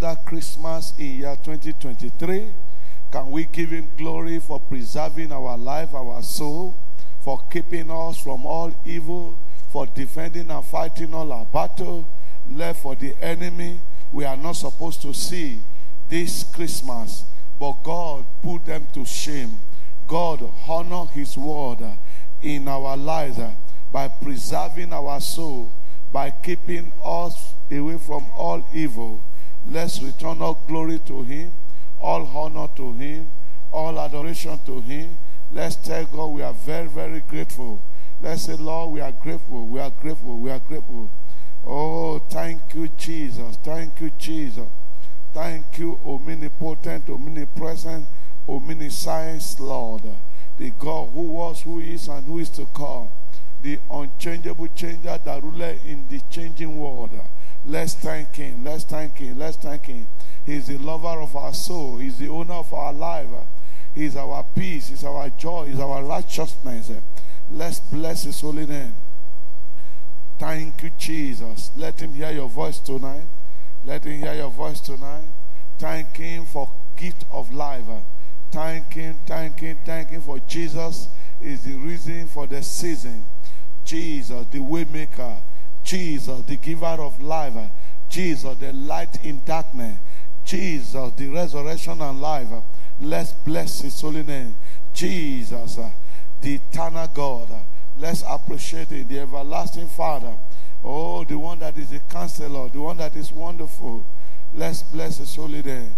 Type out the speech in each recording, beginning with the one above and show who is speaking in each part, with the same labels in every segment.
Speaker 1: another Christmas in year 2023. Can we give him glory for preserving our life, our soul, for keeping us from all evil, for defending and fighting all our battle, left for the enemy we are not supposed to see this Christmas. But God put them to shame. God honor his word in our lives by preserving our soul, by keeping us away from all evil. Let's return all glory to him, all honor to him, all adoration to him. Let's tell God we are very, very grateful. Let's say, Lord, we are grateful, we are grateful, we are grateful. Oh, thank you, Jesus. Thank you, Jesus. Thank you, omnipotent, omnipresent, omniscience, Lord. The God who was, who is, and who is to come. The unchangeable changer that ruler in the changing world. Let's thank him. Let's thank him. Let's thank him. He's the lover of our soul. He's the owner of our life. He's our peace. He's our joy. He's our righteousness. Let's bless his holy name. Thank you, Jesus. Let him hear your voice tonight. Let him hear your voice tonight. Thank him for gift of life. Thank him, thank him, thank him for Jesus is the reason for the season. Jesus, the waymaker. Jesus, the giver of life. Jesus, the light in darkness. Jesus, the resurrection and life. Let's bless his holy name. Jesus, the eternal God. Let's appreciate him, the everlasting Father. Oh, the one that is the counselor, the one that is wonderful. Let's bless his holy name.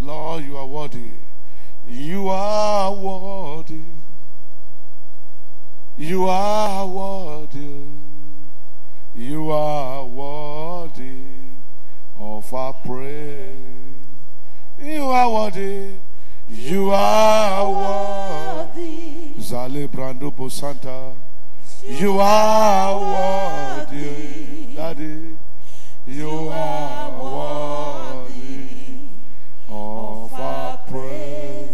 Speaker 1: Lord, you are worthy. You are worthy. You are worthy. You are worthy of our praise. You are worthy. You are worthy. Zale Brando Bosanta. You are worthy. Daddy. You are worthy of our praise.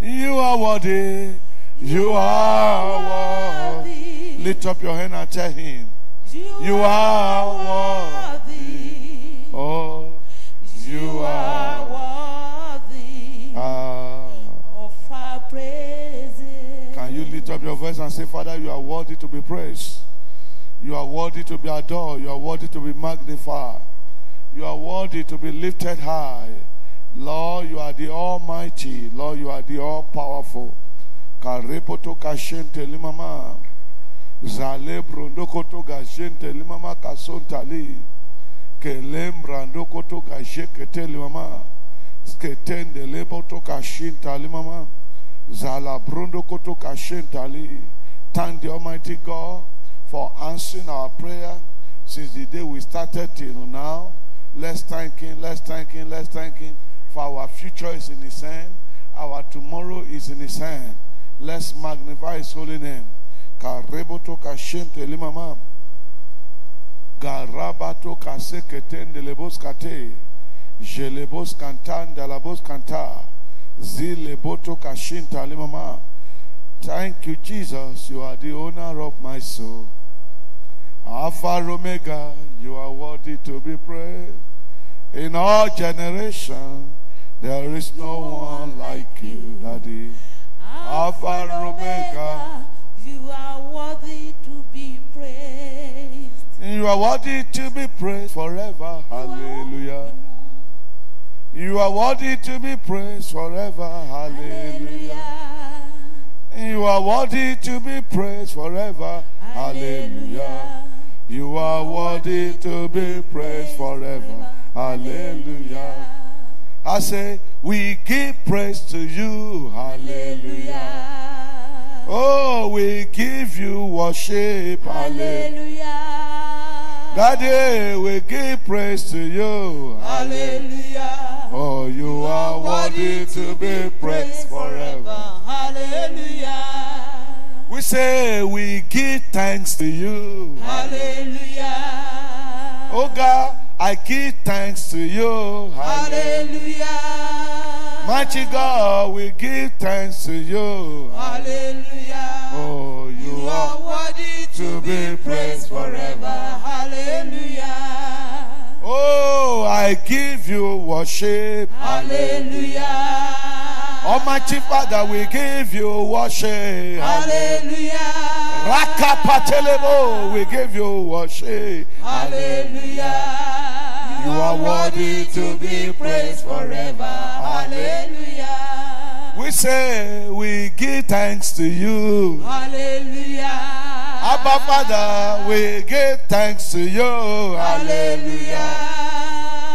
Speaker 1: You are worthy. You are worthy. Lift up your hand and tell him. You are worthy. Oh, you are
Speaker 2: worthy
Speaker 1: Ah.
Speaker 2: of our praises.
Speaker 1: Can you lift up your voice and say, Father, you are worthy to be praised. You are worthy to be adored. You are worthy to be magnified. You are worthy to be lifted high. Lord, you are the Almighty. Lord, you are the All Powerful. Karepoto kashente limama. Gashente limama kasontali. Gashekete limama. Sketende kashinta limama. Thank the Almighty God for answering our prayer since the day we started till now. Let's thank Him, let's thank Him, let's thank Him. For our future is in His hand, our tomorrow is in His hand. Let's magnify His holy name. Kareboto kashente limama. Garabato kaseketende lebos kate. Jelebos kantan dalabos kanta. Zileboto kashinta limama. Thank you, Jesus. You are the owner of my soul. Alpha Omega, you are worthy to be praised. In all generations, there is no one
Speaker 2: are worthy to be praised
Speaker 1: forever. Hallelujah. You are worthy to be praised forever. Hallelujah. You are worthy to be praised forever. Hallelujah. You are worthy to be praised forever. Hallelujah. I say, we give praise to you. Hallelujah. Oh, we give you worship. Hallelujah. Daddy, we give praise to you.
Speaker 2: Hallelujah.
Speaker 1: Oh, you are worthy to be praised forever.
Speaker 2: Hallelujah.
Speaker 1: We say, we give thanks to you.
Speaker 2: Hallelujah.
Speaker 1: Oh God, I give thanks to you. Hallelujah.
Speaker 2: Hallelujah.
Speaker 1: Mighty God, we give thanks to you.
Speaker 2: Hallelujah.
Speaker 1: Oh, you
Speaker 2: You
Speaker 1: are
Speaker 2: are worthy to be praised forever. Hallelujah.
Speaker 1: Oh, I give you worship.
Speaker 2: Hallelujah.
Speaker 1: Almighty Father, we give you worship.
Speaker 2: Hallelujah.
Speaker 1: Raka Patelebo, we give you worship.
Speaker 2: Hallelujah.
Speaker 1: You are worthy to be praised
Speaker 2: forever. Hallelujah.
Speaker 1: We say we give thanks to you.
Speaker 2: Hallelujah.
Speaker 1: Abba Father, we give thanks to you.
Speaker 2: Hallelujah.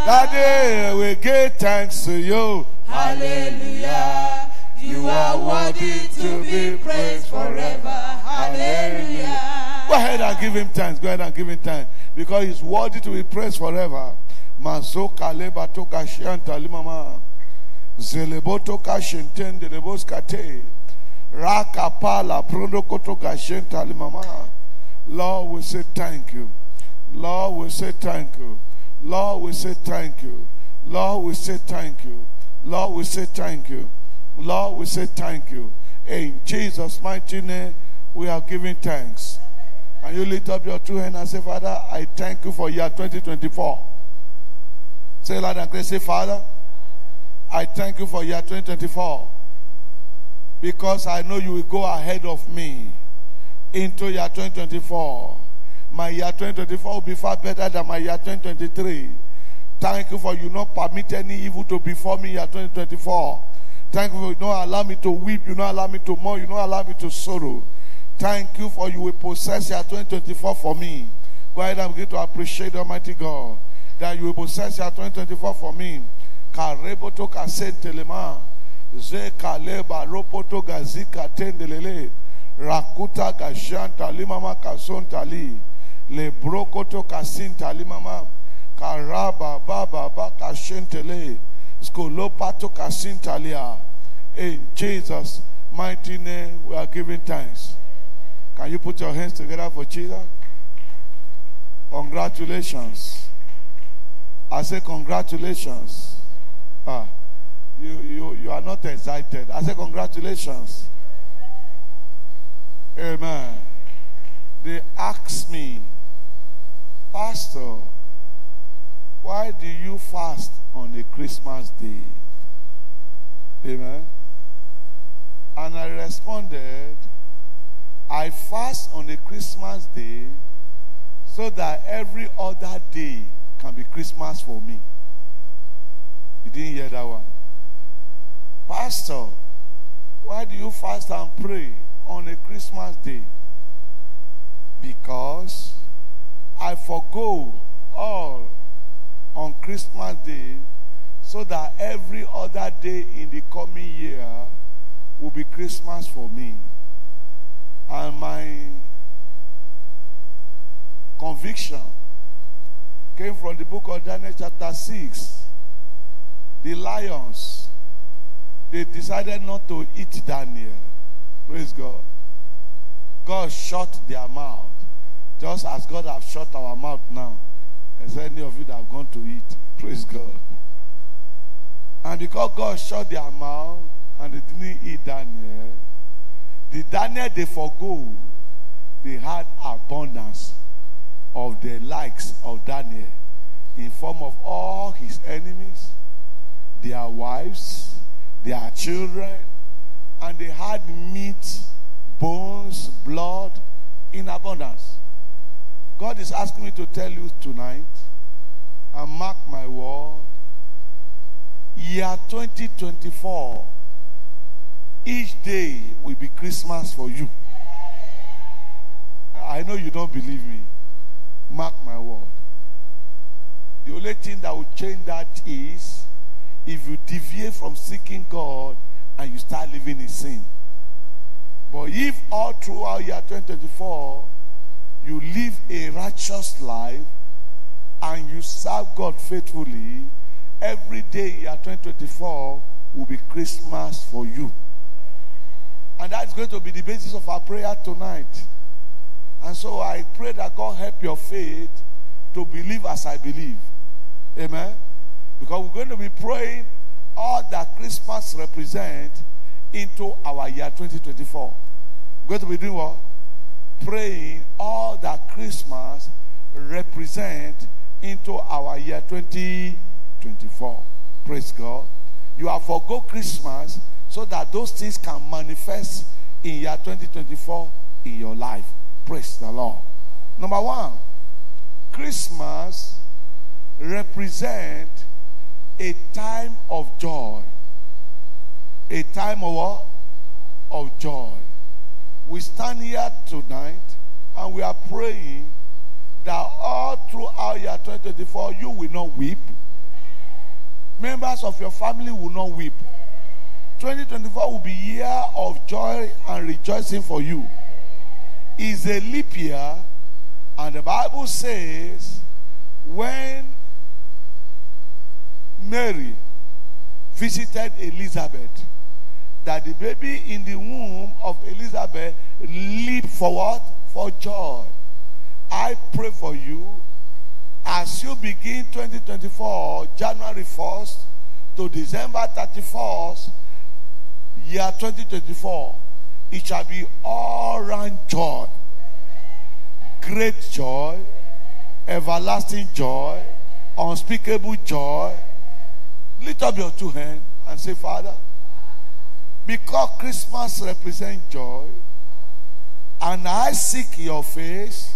Speaker 1: Daddy, we give thanks to you.
Speaker 2: Hallelujah. You are worthy to be praised forever. Hallelujah.
Speaker 1: Go ahead and give him thanks. Go ahead and give him thanks. Because he's worthy to be praised forever. Mazoka leba toka shianta limama. Zeleboto ka shenten de lebos kate. Raka pala prondo koto ka shenta limama. Lord, we say thank you. Lord, we say thank you. Lord, we say thank you. Lord, we say thank you. Lord, we say thank you. Lord, we say thank you. In Jesus' mighty name, we are giving thanks. And you lift up your two hands and say, Father, I thank you for year 2024. Say loud and clear. Say, Father, I thank you for year 2024 because I know you will go ahead of me into year 2024. My year 2024 will be far better than my year 2023. Thank you for you not permit any evil to befall me in year 2024. Thank you for you not allow me to weep, you not allow me to mourn, you not allow me to sorrow. Thank you for you will possess year 2024 for me. Go ahead and begin to appreciate the Almighty God that you will possess year 2024 for me. Kareboto kasentelema. Ze kaleba ropoto gazika tendelele. Rakuta gashanta limama kasontali. Le brokoto kasinta mama. Karaba baba baka shentele. Skolopato kasintalia. In Jesus' mighty name, we are giving thanks. Can you put your hands together for Jesus? Congratulations. I say congratulations. Ah, you, you, you are not excited. I say congratulations. Amen. They asked me, Pastor, why do you fast on a Christmas day? Amen. And I responded, I fast on a Christmas day so that every other day can be Christmas for me. You didn't hear that one? Pastor, why do you fast and pray on a Christmas day? Because I forgo all on Christmas Day so that every other day in the coming year will be Christmas for me. And my conviction came from the book of Daniel, chapter 6. The lions, they decided not to eat Daniel. Praise God. God shut their mouth, just as God has shut our mouth now. Is any of you that have gone to eat? Praise God. And because God shut their mouth and they didn't eat Daniel, the Daniel they forgo, they had abundance of the likes of Daniel in form of all his enemies, their wives, their children, and they had meat, bones, blood in abundance. God is asking me to tell you tonight, and mark my word, year 2024, each day will be Christmas for you. I know you don't believe me. Mark my word. The only thing that will change that is if you deviate from seeking God and you start living in sin. But if all throughout year 2024 you live a righteous life and you serve God faithfully, every day year 2024 will be Christmas for you. And that's going to be the basis of our prayer tonight. And so I pray that God help your faith to believe as I believe. Amen. Because we're going to be praying all that Christmas represent into our year 2024. We're going to be doing what? Praying all that Christmas represent into our year 2024. Praise God. You have forgo Christmas so that those things can manifest in year 2024 in your life. Praise the Lord. Number one, Christmas represent a time of joy. A time of what? Of joy. We stand here tonight and we are praying that all throughout year 2024 you will not weep. Members of your family will not weep. 2024 will be year of joy and rejoicing for you. It's a leap year, and the Bible says when Mary visited Elizabeth, that the baby in the womb of Elizabeth leaped for what? For joy. I pray for you as you begin 2024, January 1st to December 31st, year 2024, it shall be all round joy, great joy, everlasting joy, unspeakable joy. Lift up your two hands and say, Father, because Christmas represents joy, and I seek your face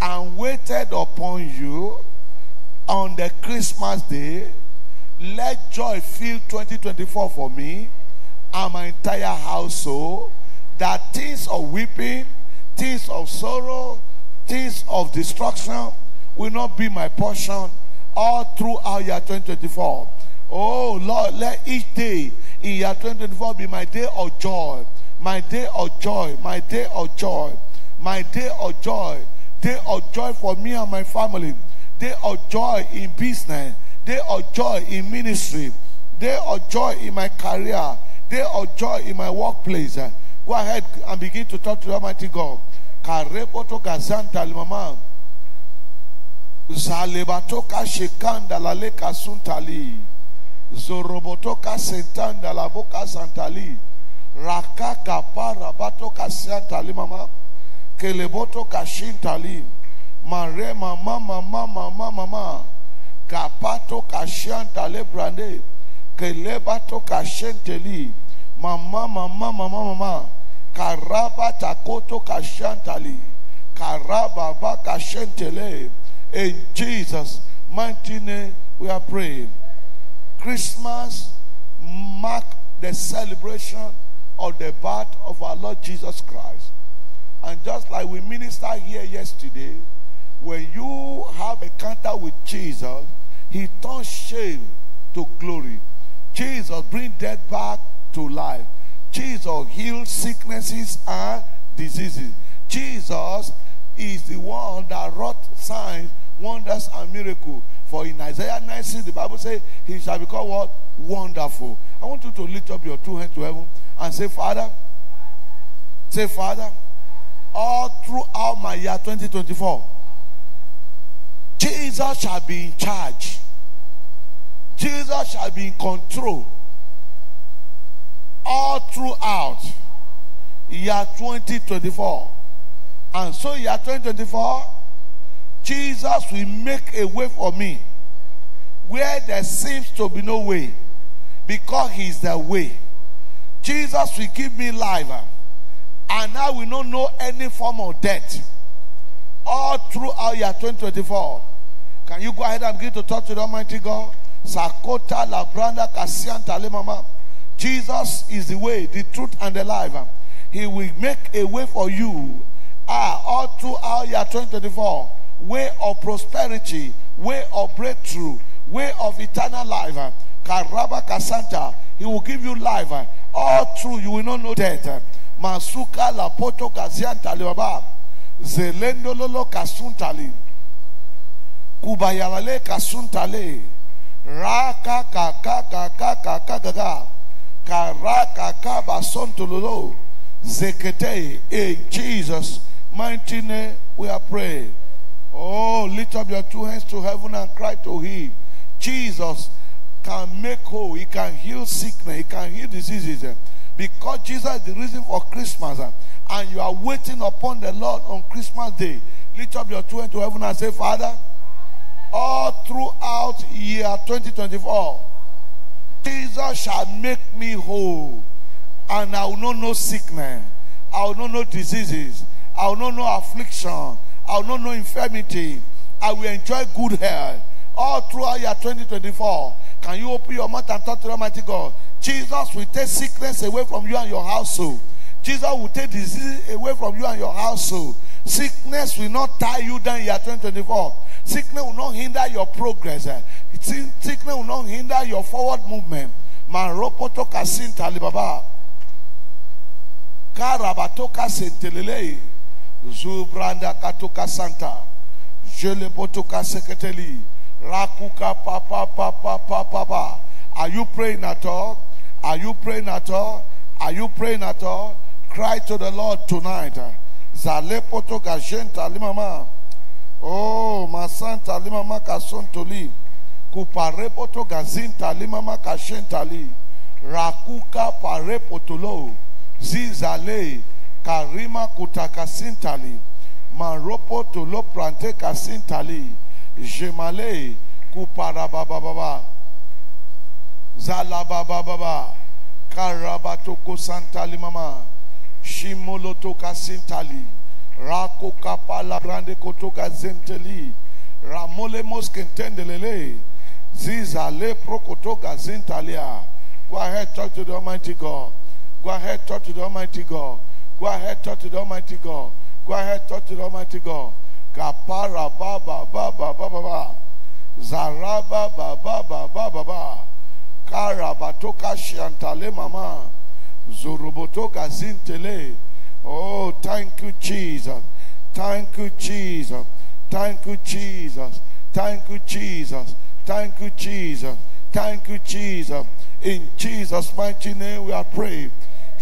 Speaker 1: and waited upon you on the Christmas day, let joy fill 2024 for me and my entire household. That things of weeping, things of sorrow, things of destruction will not be my portion all throughout year 2024. Oh Lord, let each day in year 2024 be my day of joy, my day of joy, my day of joy, my day of joy, day of joy for me and my family, day of joy in business, day of joy in ministry, day of joy in my career, day of joy in my workplace. Go ahead and begin to talk to the Almighty God. Karepoto kazanta mama. Zalebatoka shekanda la leka suntali. Zorobotoka sentanda la boka santali. Rakaka para batoka santali mama. Keleboto kashintali. Mare mama mama mama mama. Kapato kashantale brande. Kelebato kashenteli. Mama mama mama mama. Karaba takoto kashantali. Karaba ba kashentele. In Jesus' mighty name we are praying. Christmas mark the celebration of the birth of our Lord Jesus Christ. And just like we ministered here yesterday, when you have a encounter with Jesus, he turns shame to glory. Jesus bring death back to life. Jesus heals sicknesses and diseases. Jesus is the one that wrought signs, wonders, and miracles. For in Isaiah 9 the Bible says, He shall be called what? Wonderful. I want you to lift up your two hands to heaven and say, Father, say, Father, all throughout my year 2024, Jesus shall be in charge. Jesus shall be in control. All throughout year 2024. And so, year 2024, Jesus will make a way for me where there seems to be no way because He is the way. Jesus will give me life and I will not know any form of death all throughout year 2024. Can you go ahead and begin to talk to the Almighty God? Sakota la branda kasianta le. Jesus is the way, the truth, and the life. He will make a way for you ah, all throughout year 2024. Way of prosperity, way of breakthrough, way of eternal life. Karaba kasanta. He will give you life. All through, you will not know death. Masuka la poto kazianta baba. Zelendo lolo kasuntali. Kubayalale kasuntale. Raka kaka kaka kaka kaka. Karaka kaba sontololo. Zekete. In Jesus' mighty name we are praying. Oh, lift up your two hands to heaven and cry to him. Jesus can make whole. He can heal sickness. He can heal diseases. Because Jesus is the reason for Christmas. Uh, and you are waiting upon the Lord on Christmas Day. Lift up your two hands to heaven and say, Father, all throughout year 2024, Jesus shall make me whole, and I will know sickness. I will know diseases. I will know affliction. I will not know infirmity. I will enjoy good health all throughout year 2024. Can you open your mouth and talk to Almighty God? Jesus will take sickness away from you and your household. Jesus will take disease away from you and your household. Sickness will not tie you down in year 2024. Sickness will not hinder your progress. Sickness will not hinder your forward movement. Maropoto kasinta libaba. Karabatoka sentelele. Zubranda katoka santa. Jelebotoka seketeli. Rakuka papa papa papa papa. Are you praying at all? Are you praying at all? Are you praying at all? Cry to the Lord tonight. Zalepoto gajenta limama. Oh, masanta limama kasontoli. Kuparepoto gazinta limama kashentali. Rakuka parepotolo. Zizale. Karima kutaka kutakasintali. Maropo tolo prante kasintali. Jemale. Kuparabababa. Zalabababa. Karabatoko santali mama. Shimoloto kasintali. Rako kapala brande kotoka zenteli. Ramole moskentendelele. Zizale prokotoka zintalia. Go ahead, talk to the Almighty God. Go ahead, talk to the Almighty God. Go ahead, talk to the Almighty God. Go ahead, talk to the Almighty God. Kapara ba ba ba ba ba ba ba. Zaraba ba ba ba ba ba ba. Karabatoka shantale mama. Zorobotoka zintele. Oh, thank you, Jesus. Thank you, Jesus. Thank you, Jesus. Thank you, Jesus. Thank you, Jesus. Thank you, Jesus. In Jesus' mighty name we are praying.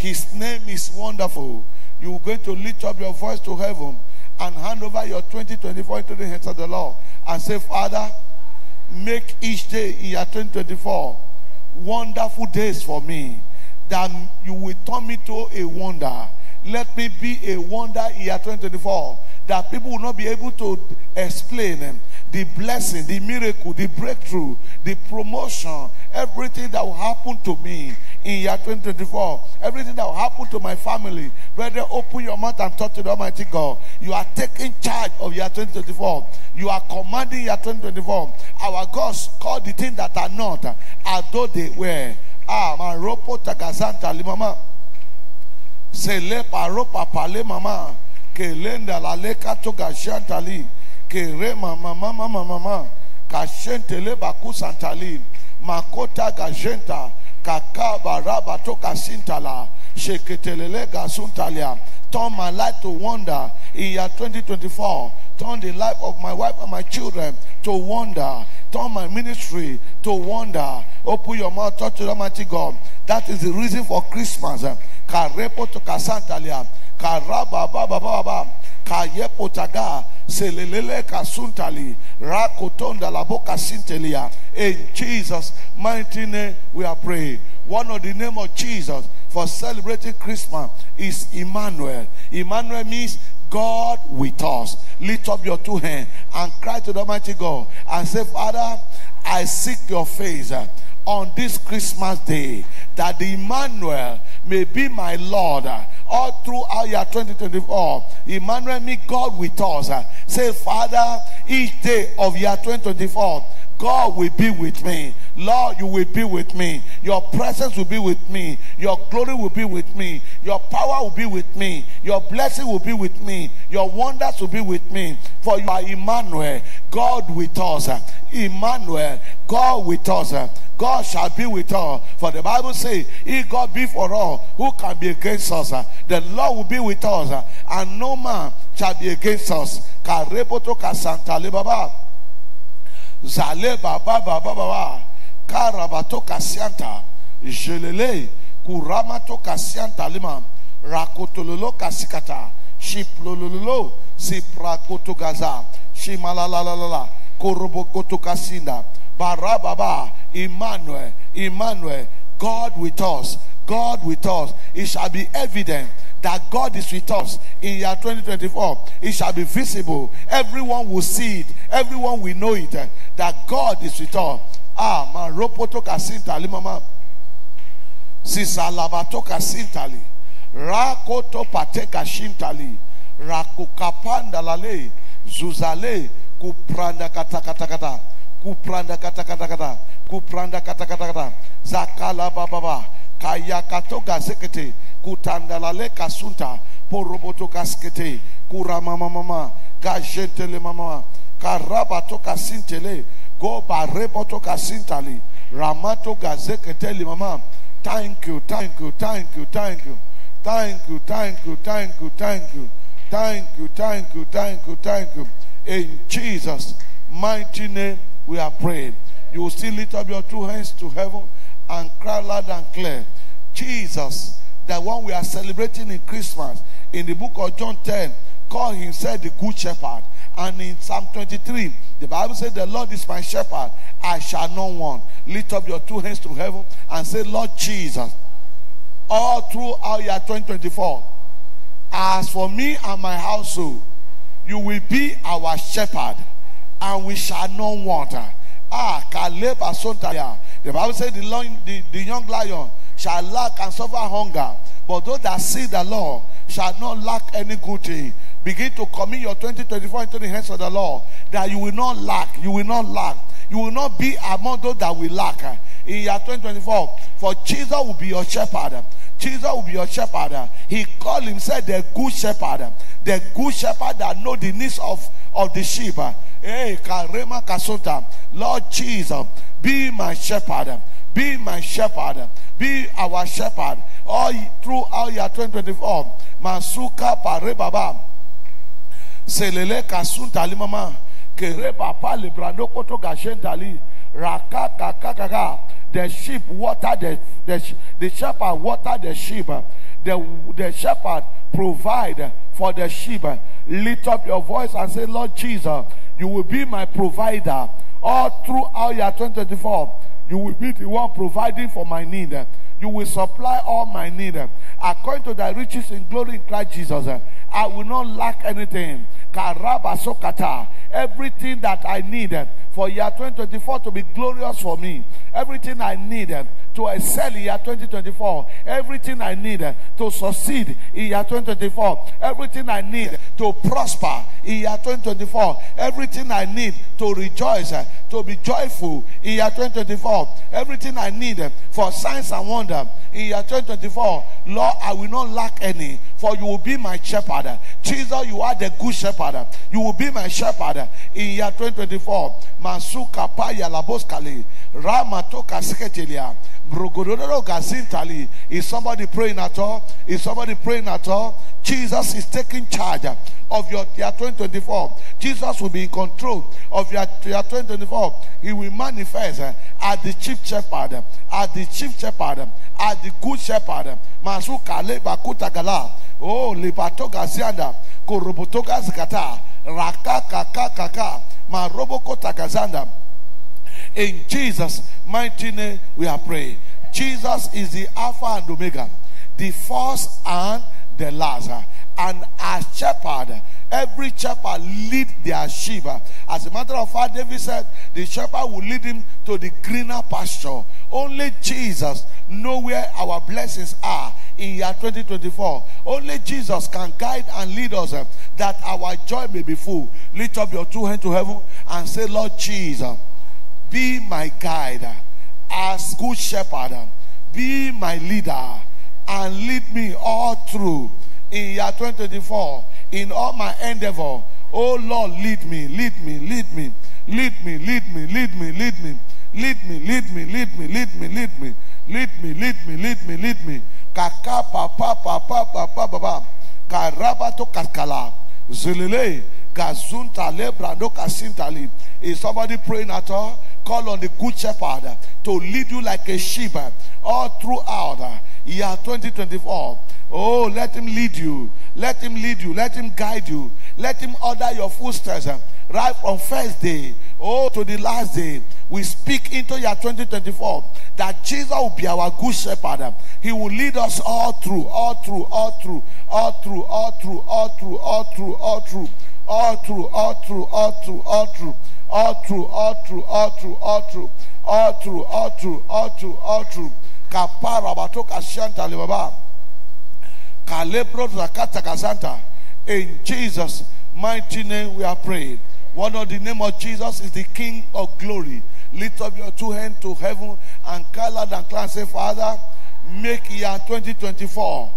Speaker 1: His name is wonderful. You're going to lift up your voice to heaven and hand over your 2024 into the hands of the Lord and say, Father, make each day in year 2024 wonderful days for me that you will turn me to a wonder let me be a wonder in year 2024 that people will not be able to explain the blessing the miracle the breakthrough the promotion everything that will happen to me in year 2024 everything that will happen to my family brother open your mouth and talk to the almighty god you are taking charge of year 2024 you are commanding year 2024 our gods call the things that are not as though they were. Ah maropo tagazanta limama sele paro papale mama. Kelenda la leka to gashantali kere mama mama mama mama kashentele baku santali makota gajenta kaka baraba to kasintala sheketelele gasuntalia turn my life to wonder. In year 2024 turn the life of my wife and my children to wonder. Turn my ministry to wonder. Open your mouth talk to the almighty god. That is the reason for christmas. Karepo to kasantalia karaba baba baba kayepo taga. Selelele kasuntali rakotonda laboka sintelia. In jesus mighty name we are praying. One of the name of jesus for celebrating christmas is emmanuel. Emmanuel means God with us. Lift up your two hands and cry to the Almighty God and say, Father, I seek your face on this Christmas day that Emmanuel may be my Lord all throughout year 2024. Emmanuel, me God with us. uh, Say, Father, each day of year 2024, God will be with me. Lord, you will be with me. Your presence will be with me. Your glory will be with me. Your power will be with me. Your blessing will be with me. Your wonders will be with me. For you are Emmanuel, God with us. Emmanuel, God with us. God shall be with us. For the Bible says, If God be for all, who can be against us? The Lord will be with us, and no man shall be against us. Baba. Baba baba baba. Karabato kasianta. Jelele. Kuramato kasianta lima. Rakotololo kasikata. Shiplololo. Siprakoto gaza. Shimalalalala. Korobokoto kasinda. Barababa. Emmanuel. Emmanuel. God with us. God with us. It shall be evident that God is with us in year 2024. It shall be visible. Everyone will see it. Everyone will know it. eh, That God is with us. Ah, ma ropoto kasinta limama. sisalabatoka sintali. Rakoto pateka shintali. Rakukapanda lale zuzale kupranda katakatakata kupranda katakatakata kupranda katakatakata zakala bababa kayakato gazekete kutandalale kasunta poroboto kaskete kuramamamama gajentele mama karabato kasintele Go by bareboto kasintali. Ramato gazeketeli mama. Thank you, thank you, thank you, thank you. Thank you, thank you, thank you, thank you. Thank you, thank you, thank you, thank you. In Jesus' mighty name, we are praying. You will still lift up your two hands to heaven and cry loud and clear. Jesus, the one we are celebrating in Christmas, in the book of John 10, called himself the Good Shepherd and in Psalm 23, the Bible says, The Lord is my shepherd, I shall not want. Lift up your two hands to heaven and say, Lord Jesus, all throughout year 2024, as for me and my household, you will be our shepherd, and we shall not want. Ah. The Bible says, the, the, the young lion shall lack and suffer hunger, but those that see the Lord shall not lack any good thing. Begin to commit your 2024 into the hands of the Lord that you will not lack. You will not lack. You will not be among those that will lack uh, in year 2024. For Jesus will be your shepherd. Uh, Jesus will be your shepherd. Uh. He called himself the good shepherd. The good shepherd that know the needs of, of the sheep. Hey, Karema Kasota. Lord Jesus, be my shepherd. Be my shepherd. Be our shepherd. All throughout year 2024. Masuka Selele kasuntali mama kere papa librando koto gashentali raka kaka kaka. The sheep water the the, the shepherd water the sheep the the shepherd provide for the sheep. Lift up your voice and say lord jesus you will be my provider. All throughout your 2024 you will be the one providing for my need you will supply all my need according to thy riches in glory in christ jesus I will not lack anything. Everything that I need for year 2024 to be glorious for me. Everything I need to excel in year 2024. Everything I need to succeed in year 2024. Everything I need to prosper in year 2024. Everything I need to rejoice, to be joyful in year 2024. Everything I need for signs and wonder in year 2024. Lord, I will not lack any, for you will be my shepherd. Jesus, you are the good shepherd. You will be my shepherd in year 2024. Masuka paya laboskali. Ramatoka gazintali. Is somebody praying at all? Is somebody praying at all? Jesus is taking charge of your year 2024. Jesus will be in control of your year 2024. He will manifest uh, as the chief shepherd, as the chief shepherd, as the good shepherd. Masuka leba kutagala. Oh, libatoga zianda. Korobotoga zikata. Raka kaka kaka. Maroboko tagazanda. In Jesus' mighty name, we are praying. Jesus is the Alpha and Omega, the first and the last. And as shepherd, every shepherd lead their sheep. As a matter of fact, David said the shepherd will lead him to the greener pasture. Only Jesus know where our blessings are in year 2024. Only Jesus can guide and lead us uh, that our joy may be full. Lift up your two hands to heaven and say, Lord Jesus, be my guide as good shepherd. Be my leader and lead me all through in year 2024 in all my endeavor. Oh Lord, lead me, lead me, lead me, lead me, lead me, lead me, lead me, lead me, lead me, lead me, lead me, lead me, lead me, lead me, lead me, lead me. Kaka papa papa papa papa. Karabato kaskala. Zulile. Gazunta lebrando kasintali. Is somebody praying at all? Call on the good shepherd to lead you like a sheep all throughout year 2024. Oh, let him lead you. Let him lead you. Let him guide you. Let him order your footsteps right from first day, oh, to the last day. We speak into year 2024 that Jesus will be our good shepherd. He will lead us all through, all through, all through, all through, all through, all through, all through, all through, all through, all through, all through, all through, all through, all through, all through, all through, all through, all through, all through, all through. Kapara batoka shanta le baba. Kalebro zakata kazanta. In Jesus' mighty name we are praying. One of the name of Jesus is the King of glory. Lift up your two hands to heaven and call out and cry say, Father, make year 2024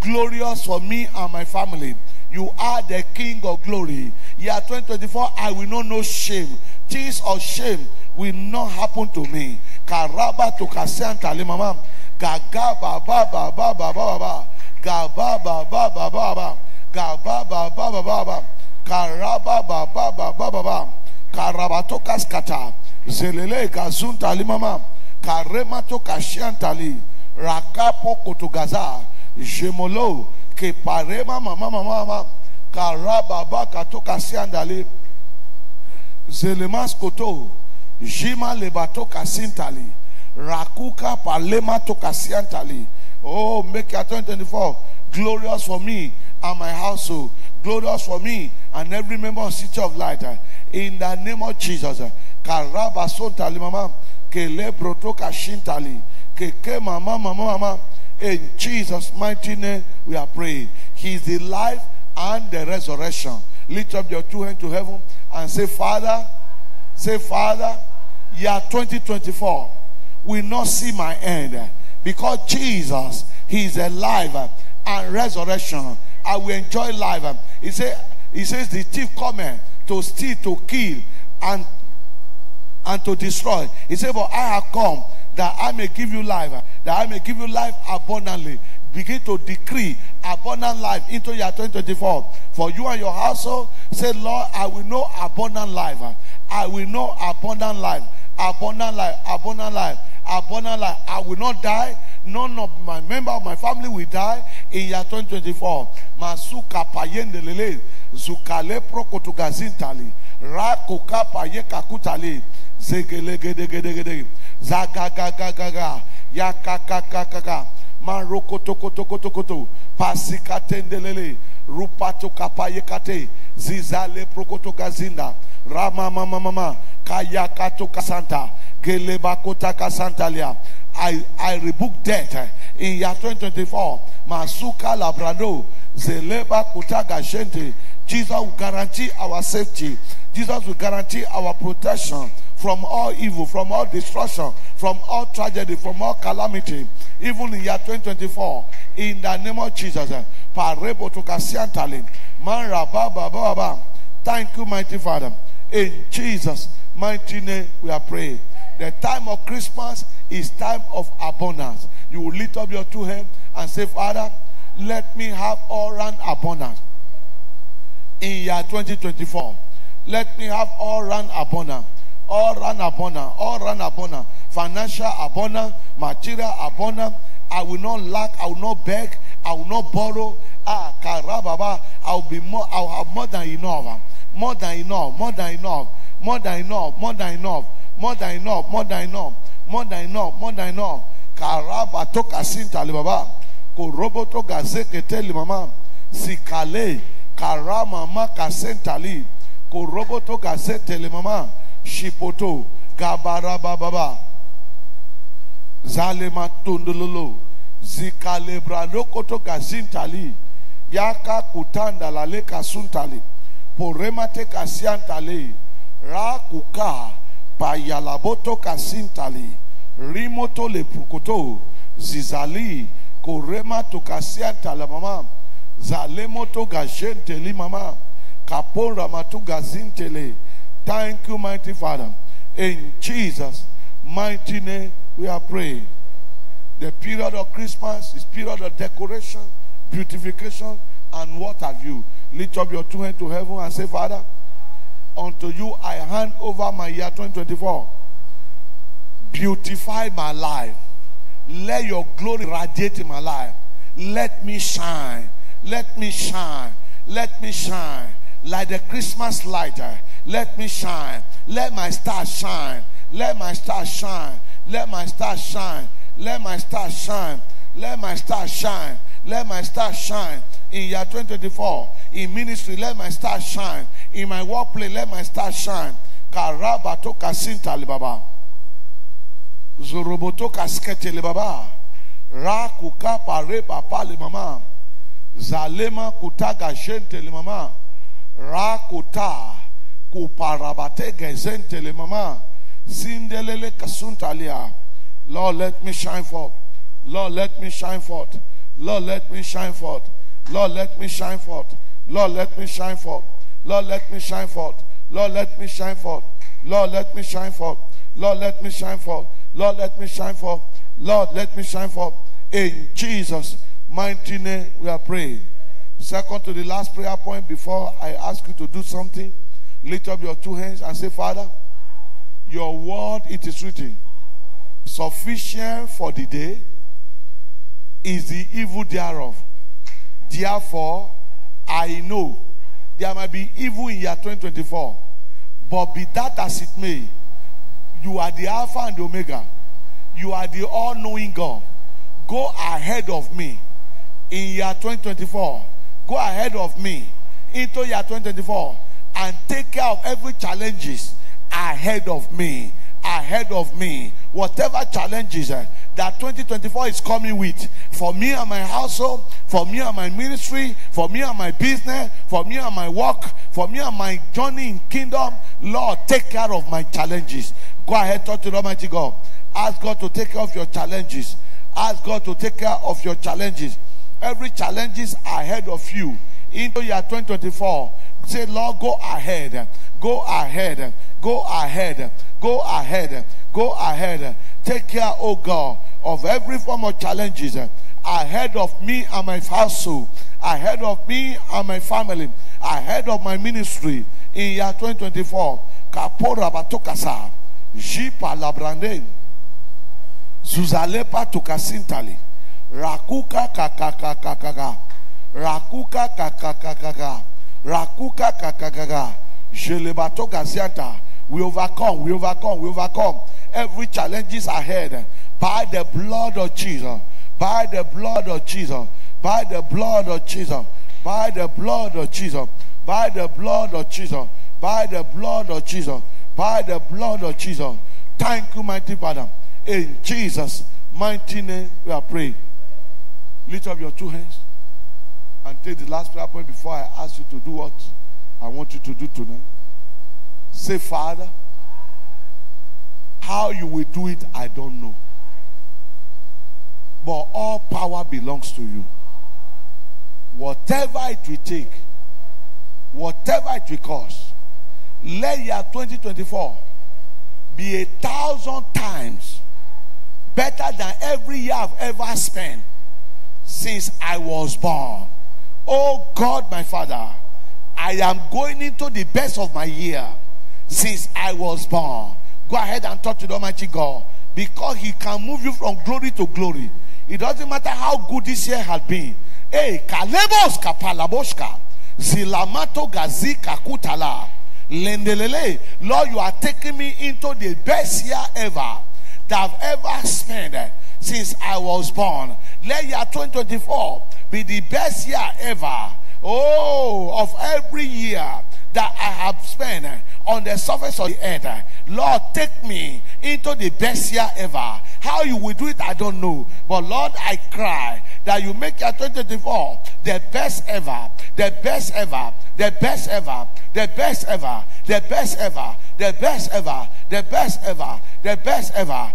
Speaker 1: glorious for me and my family. You are the King of glory. Year 2024, I will not know shame. Things of shame will not happen to me. Karaba to Kasian Talimamam. Gaga baba baba baba baba. Gaba baba baba baba. Gaba baba baba baba. Karaba baba baba baba. Karabatokas kata. Zelele gazun talimamam. Karemato Kasian Tali. Rakapo kotogaza. Jemolo. Ke parema mama mama mama. Karaba ba katoka siandali. Zelemas koto. Jima lebato kasintali. Rakuka palema to kasiantali. Oh, make it 2024 glorious for me and my household. Glorious for me and every member of City of Light. In the name of Jesus. Karaba sontali mama. Kele broto kashintali. Keke mama mama mama. In Jesus' mighty name we are praying. He is the life and the resurrection. Lift up your two hands to heaven and say, Father, say, Father, year 2024 will not see my end because Jesus, He is alive and resurrection. I will enjoy life. He said, He says, the thief cometh to steal, to kill, and and to destroy. He said, But I have come that I may give you life, that I may give you life abundantly. Begin to decree abundant life into your 2024. For you and your household, say, Lord, I will know abundant life. I will know abundant life. Abundant life, abundant life, abundant life. I will not die. None of my member of my family will die in year 2024. Masuka payendelele, zukale prokotugazintali, rakuka Zagagagagaga. Yakakakakaga. Maroko toko toko toko to. Pasikatendelele. Rupato kapayekate. Zizale prokoto kazinda. Rama mama mama. Kayakato kasanta. Gelebakota kasantalia. I, I rebook death eh, in year 2024. Masuka labrado. Zeleba kutaga. Jesus will guarantee our safety. Jesus will guarantee our protection from all evil, from all destruction, from all tragedy, from all calamity. Even in year 2024, in the name of Jesus. eh. Thank you, mighty Father. In Jesus' mighty name, we are praying. The time of Christmas is time of abundance. You will lift up your two hands and say, Father, let me have all round abundance in year 2024. Let me have all round abundance, all round abundance, all round abundance, financial abundance, material abundance. I will not lack, I will not beg, I will not borrow. Ah, karababa, I will be more, I will have more than enough, more than enough, more than enough, more than enough, more than enough, more than enough, more than enough, more than enough, more than enough. Karaba toka sinta libaba, koroboto gazeke teli mama, sikale, karama maka sentali, koroboto gazete le mama, shipoto, gabaraba baba. Zalema tundululu. Zikalebra lokoto gazintali. Yaka kutanda lale kasuntali. Poremate kasiantali. Ra kuka. Payalaboto kasintali. Rimoto le prukoto. Zizali. Korema to kasiantala mama. Zalemoto gajenteli mama. Kapora matu gazintele. Thank you, mighty Father. In Jesus' mighty name, we are praying. The period of Christmas is period of decoration, beautification, and what have you. Lift up your two hands to heaven and say, Father, unto you I hand over my year 2024. Beautify my life. Let your glory radiate in my life. Let me shine. Let me shine. Let me shine. Like the Christmas lighter. Let me shine. Let my star shine. Let my star shine. Let my star shine. Let my star shine. Let my star shine. Let my star shine. In year 2024, in ministry, let my star shine. In my workplace, let my star shine. Karabato kasinta libaba. Zoroboto kaskete libaba. Rakuka pare papa le mama. Zalema kutaga gente mama. Rakuta kuparabate gezente le mama. Sindelele kasuntalia. Lord, let me shine forth. Lord, let me shine forth. Lord, let me shine forth. Lord, let me shine forth. Lord, let me shine forth. Lord, let me shine forth. Lord, let me shine forth. Lord, let me shine forth. Lord, let me shine forth. Lord, let me shine forth. Lord, let me shine forth. In Jesus' mighty name, we are praying. Second to the last prayer point before I ask you to do something, lift up your two hands and say, Father, your word, it is written, sufficient for the day is the evil thereof. Therefore, I know there might be evil in year 2024, but be that as it may, you are the Alpha and the Omega. You are the all knowing God. Go ahead of me in year 2024. Go ahead of me into year 2024 and take care of every challenges ahead of me. Ahead of me. Whatever challenges uh, that 2024 is coming with for me and my household, for me and my ministry, for me and my business, for me and my work, for me and my journey in kingdom. Lord, take care of my challenges. Go ahead, talk to the Almighty God. Ask God to take care of your challenges. Ask God to take care of your challenges. Every challenges ahead of you into year 2024. Say, Lord, go ahead. Go ahead. Go ahead. Go ahead. Go ahead. Take care, oh God, of every form of challenges ahead of me and my household, ahead of me and my family, ahead of my ministry in year 2024. Kapora batokasa, jipa labrande, zuzalepa tukasintali, rakuka kakakakaka, rakuka kakakakaka, rakuka kakakaka, jelebato gazianta. We overcome, we overcome, we overcome. Every challenges ahead. By the blood of Jesus, by the blood of Jesus, by the blood of Jesus, by the blood of Jesus, by the blood of Jesus, by the blood of Jesus, by the blood of Jesus. Thank you, mighty Father. In Jesus' mighty name, we are praying. Lift up your two hands and take the last prayer point before I ask you to do what I want you to do tonight. Say, Father, how you will do it, I don't know. But all power belongs to you. Whatever it will take, whatever it will cost, let year 2024 be a thousand times better than every year I've ever spent since I was born. Oh God, my Father, I am going into the best of my year since I was born. Go ahead and talk to the Almighty God because He can move you from glory to glory. It doesn't matter how good this year has been. Hey, kalebos kapalaboshka, zilamato gazi kakutala, lendelele. Lord, you are taking me into the best year ever that I've ever spent since I was born. Let year 2024 be the best year ever. Oh, of every year that I have spent on the surface of the earth. Lord, take me into the best year ever. How you will do it, I don't know. But Lord, I cry that you make your 2024 the best ever, the best ever, the best ever, the best ever, the best ever, the best ever, the best ever, the best ever.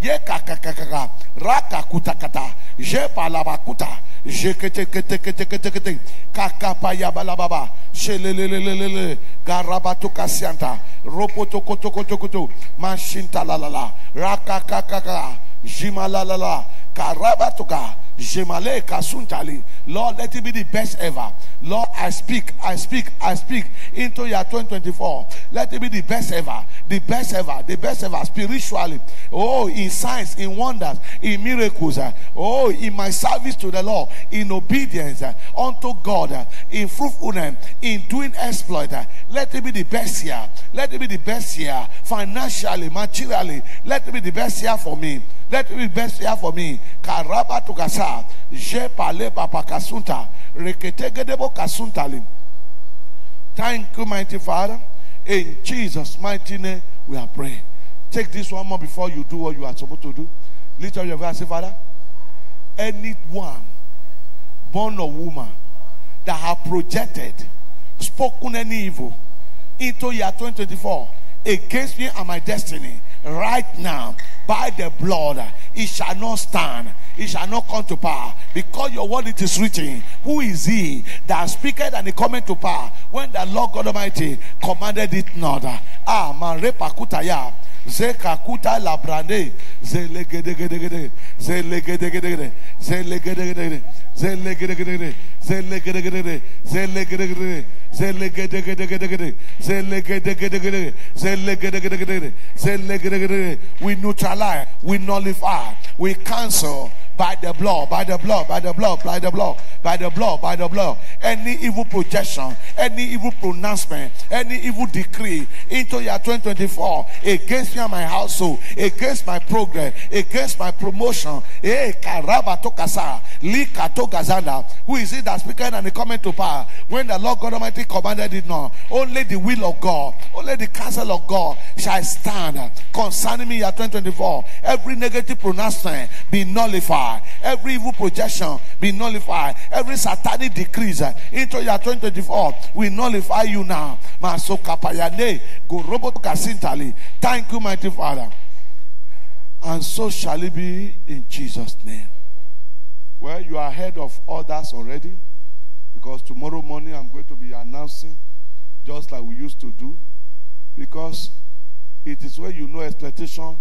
Speaker 1: ye kakakakaka rakakutakata. Je palabakuta je keteketeketekete kakapayabalababa. Shelelelelelele. Garabatukasianta. Ropotokotokotokoto. Mashintalalala. Rakakakaka. Jimalalala. Karabatuka. Lord, let it be the best ever. Lord, I speak, I speak, I speak into year 2024. Let it be the best ever, the best ever, the best ever spiritually. Oh, in signs, in wonders, in miracles. uh, Oh, in my service to the Lord, in obedience uh, unto God, uh, in fruitfulness, in doing exploit. Let it be the best year. Let it be the best year financially, materially. Let it be the best year for me. Let it be best year for me. Karaba tukasa, je pale papa kasunta, reketegedebo kasuntali. Thank you, mighty Father. In Jesus' mighty name, we are praying. Take this one more before you do what you are supposed to do. Lift up your voice say, Father, anyone born of woman that have projected, spoken any evil into year 2024 against me and my destiny, right now, by the blood, it shall not stand. It shall not come to power. Because your word it is written, Who is he that speaketh and it cometh to power when the Lord God Almighty commanded it not? Ah, man, repakutaya. Zekakuta labrande. Zelegedegedegede. Zelegedegedegede. Zelegedegedegede. Zelegedegedegede. Zelegedegedegede. Zelegedegedegede. We neutralize, we nullify, we cancel by the blood, by the blood, by the blood, by the blood, by the blood, by the blood. Any evil projection, any evil pronouncement, any evil decree into year 2024 against me and my household, against my progress, against my promotion. Eh. Who is it that speaking and coming to power when the Lord God Almighty commanded it not? Only the will of God, only the counsel of God shall stand concerning me year 2024. Every negative pronouncement be nullified. Every evil projection be nullified. Every satanic decrease uh, into year 2024 we nullify you now. Thank you, mighty Father. And so shall it be in Jesus' name. Well, you are ahead of others already because tomorrow morning I'm going to be announcing just like we used to do because it is where you know expectation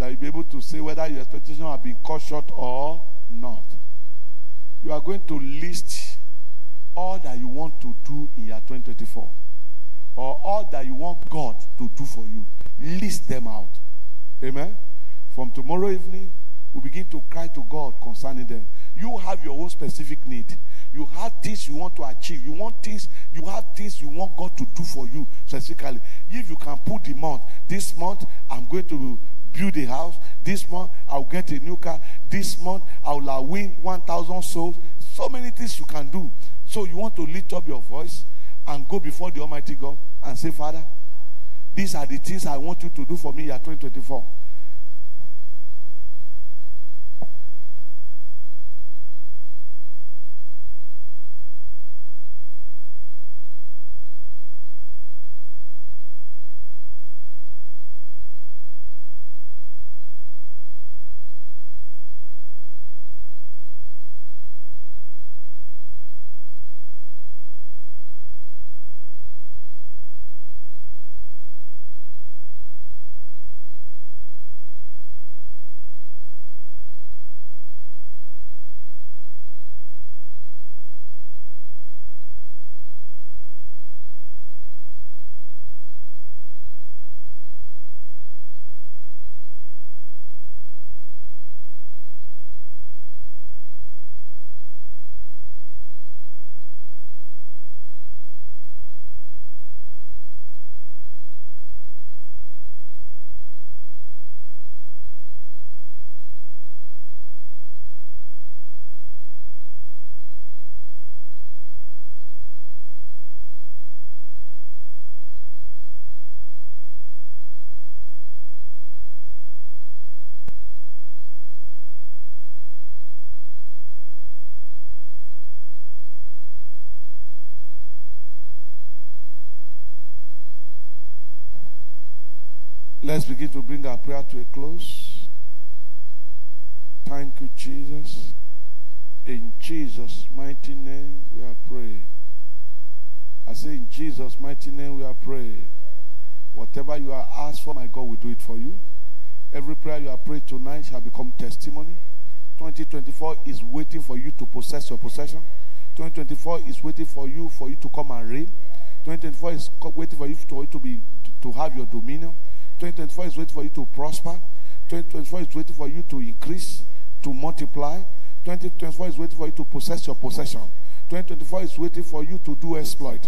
Speaker 1: that you'll be able to say whether your expectation have been cut short or not. You are going to list all that you want to do in year 2024 or all that you want God to do for you. List them out. Amen. From tomorrow evening, we begin to cry to God concerning them. You have your own specific need. You have things you want to achieve. You want things, you have things you want God to do for you specifically. If you can put the month, this month I'm going to build a house. This month I'll get a new car. This month I'll win 1,000 souls. So many things you can do. So you want to lift up your voice and go before the Almighty God and say, Father, these are the things I want you to do for me year 2024. Let's begin to bring our prayer to a close. Thank you, Jesus. In Jesus' mighty name, we are praying. I say, in Jesus' mighty name, we are praying. Whatever you are asked for, my God will do it for you. Every prayer you are praying tonight shall become testimony. 2024 is waiting for you to possess your possession. 2024 is waiting for you for you to come and reign. 2024 is waiting for you to, to be to, to have your dominion. 2024 is waiting for you to prosper. 2024 is waiting for you to increase, to multiply. 2024 is waiting for you to possess your possession. 2024 is waiting for you to do exploit.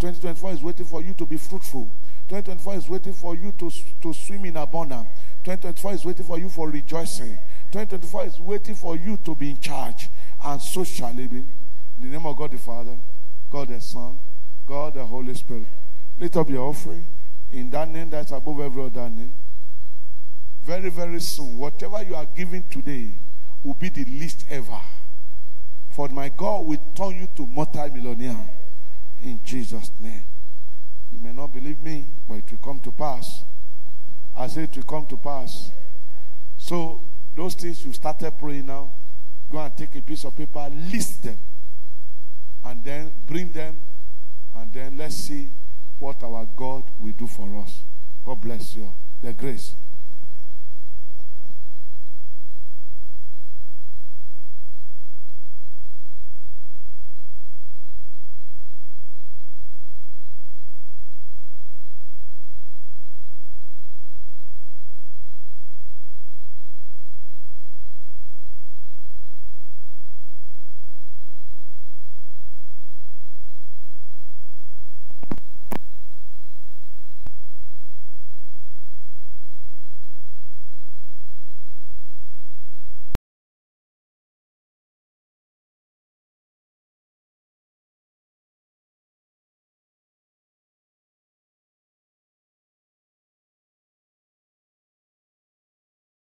Speaker 1: 2024 is waiting for you to be fruitful. 2024 is waiting for you to, to swim in abundance. 2024 is waiting for you for rejoicing. 2024 is waiting for you to be in charge. And so shall it be. In the name of God the Father, God the Son, God the Holy Spirit. Lift up your offering in that name that's above every other name. very, very soon, whatever you are giving today will be the least ever. For my God will turn you to multi-millionaire in Jesus' name. You may not believe me, but it will come to pass. I say it will come to pass. So those things you started praying now, go and take a piece of paper, list them, and then bring them, and then let's see what our God will do for us. God bless you. The grace.